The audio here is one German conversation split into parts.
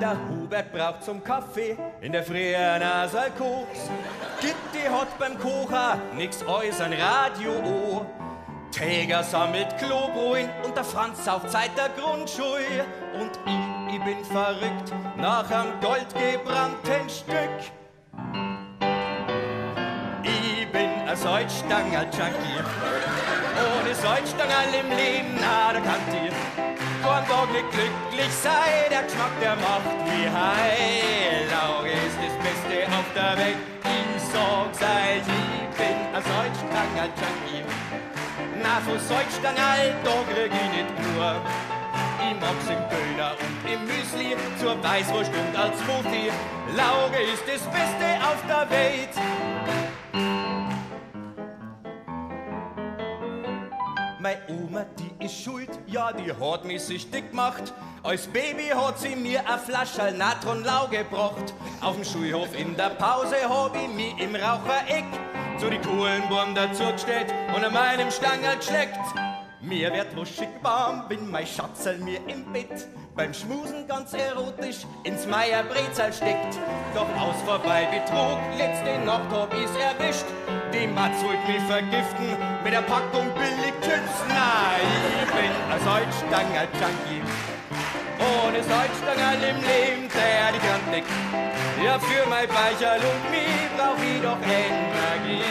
der Hubert braucht zum Kaffee in der Früh Nasal Koks. Gibt die Hot beim Kocher nix äußern Radio O. Täger sammelt Klobruin und der Franz auf Zeit der Grundschule. Und ich, ich bin verrückt nach einem goldgebrannten Stück. Ich bin ein Salzstangerl-Junkie. Ohne Salzstangerl im Leben, na, da kann ich nicht glücklich sein. Der Geschmack, der macht wie heil. Lauge ist das Beste auf der Welt. Ich sag's euch, ich bin ein Salzstangerl-Junkie. Na, von Salzstangerl, da krieg ich nicht nur. Ich mag's im Döner und im Müsli, zur Weißwurst und als Smoothie. Lauge ist das Beste auf der Welt. Meine Oma, die ist schuld, ja, die hat mich süchtig gemacht. Als Baby hat sie mir eine Flasche Natronlau gebracht. Auf dem Schulhof in der Pause hab ich mich im Rauchereck zu die coolen Burm dazugestellt und an meinem Stangerl geschleckt. Mir wird wuschig warm, wenn mein Schatzerl mir im Bett beim Schmusen ganz erotisch ins Meier Brezel steckt. Doch aus vorbei Betrug, letzte Nacht hab ich's erwischt. Die Matz wollt mich vergiften mit der Packung billig Tütz. Nein, ich bin ein Salzstanger-Junkie. Ohne Salzstangerl im Leben, der die Grand nickt. Ja, für mein Beicherl und mich brauch ich doch Energie.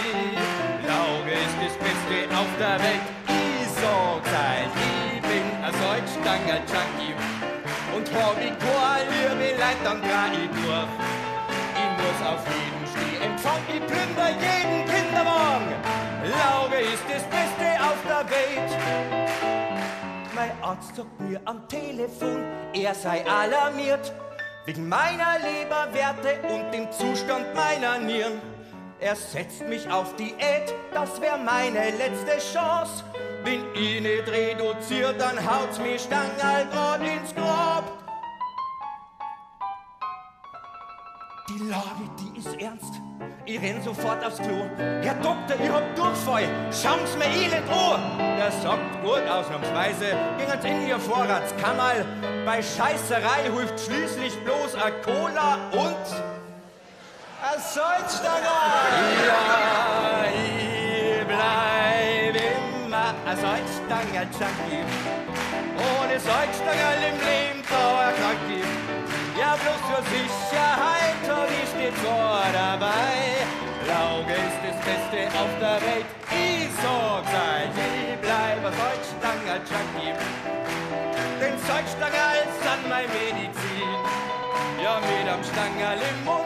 Lauge ist das Beste auf der Welt. Ich sag's euch, ich bin ein Salzstanger-Junkie. Und hab ich keine liebe Leid, dann dreh ich durch. Ich muss auf jeden Steh empfang, ich plünder jeden Kinderwagen. Lauge ist das Beste auf der Welt. Mein Arzt sagt mir am Telefon, er sei alarmiert wegen meiner Leberwerte und dem Zustand meiner Nieren. Er setzt mich auf Diät, das wär meine letzte Chance. Wenn ich nicht reduziert, dann haut's mir Stangerl grad ins Grab. Die Lage, die ist ernst. Ich renn sofort aufs Klo. Herr Doktor, ich hab Durchfall. Schauen's mir elend an. Der sagt, gut, ausnahmsweise gingen's in Ihr Vorratskammerl. Bei Scheißerei hilft schließlich bloß a Cola und a Salzstangerl. Ja, immer a Salzstangerl-Junkie. Ohne Salzstangerl im Leben dauerkrank ich. Ja, bloß zur Sicherheit hab ich stets vor dabei. Lauge ist das Beste auf der Welt. Ich sag's euch, ich bleib ein Salzstanger-Junkie. Denn Salzstangerl sind mein Medizin. Ja, mit am Stangerl im Mund